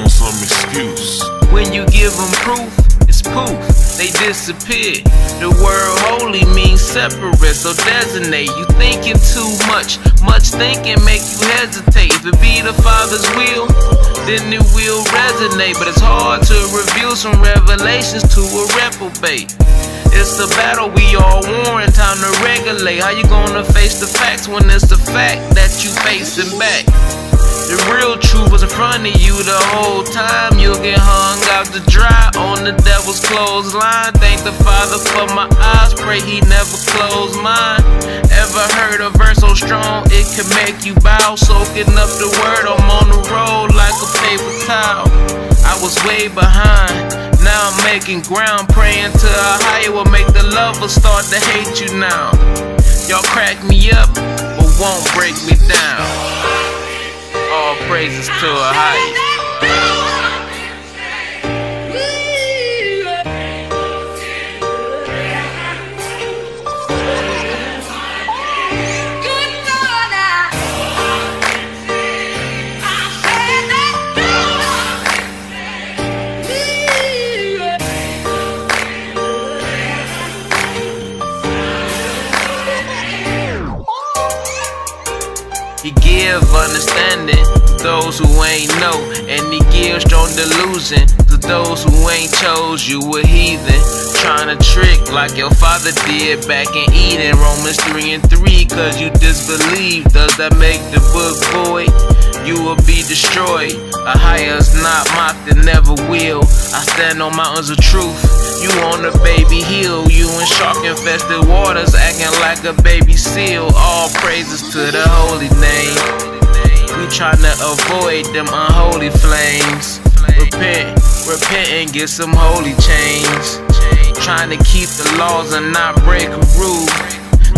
truth. Some excuse. When you give them proof, it's poof, they disappear. The word holy means separate, so designate. You thinking too much, much thinking make you hesitate. If it be the Father's will, then it will resonate. But it's hard to reveal some revelations to a reprobate. It's a battle we all warn, time to regulate. How you gonna face the facts when it's the fact that you facing back? The real truth was in front of you the whole time. You'll get hung out to dry on the devil's clothesline. Thank the Father for my eyes, pray he never close mine. Ever heard a verse so strong it can make you bow? Soaking up the word, I'm on the road like a paper towel. I was way behind, now I'm making ground. Praying to a higher will make the lovers start to hate you now. Y'all crack me up, but won't break me down. Praises to a high. Give understanding to those who ain't know, and he gives strong delusion to those who ain't chose you a heathen. Trying to trick like your father did back in Eden. Romans 3 and 3, cause you disbelieve. Does that make the book void? Will be destroyed. A highest not mocked and never will. I stand on mountains of truth. You on the baby hill, you in shark infested waters, acting like a baby seal. All praises to the holy name. We tryna avoid them unholy flames. Repent, repent and get some holy chains. Trying to keep the laws and not break a rule.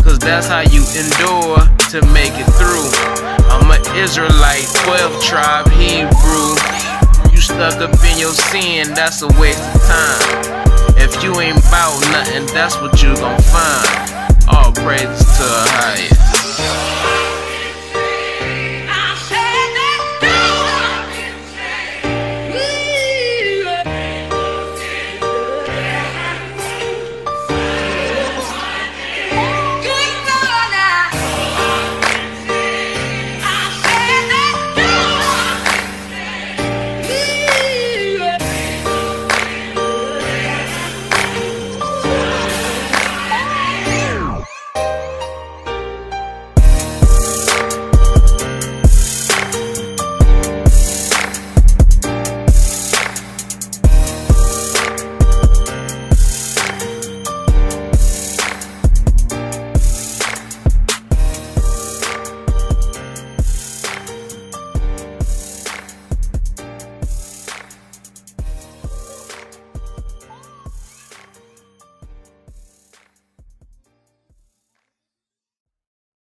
Cause that's how you endure to make it through. I'm an Israelite, 12 tribe Hebrew. You stuck up in your sin, that's a waste of time. If you ain't bout nothing, that's what you gon' find. All praises to a higher.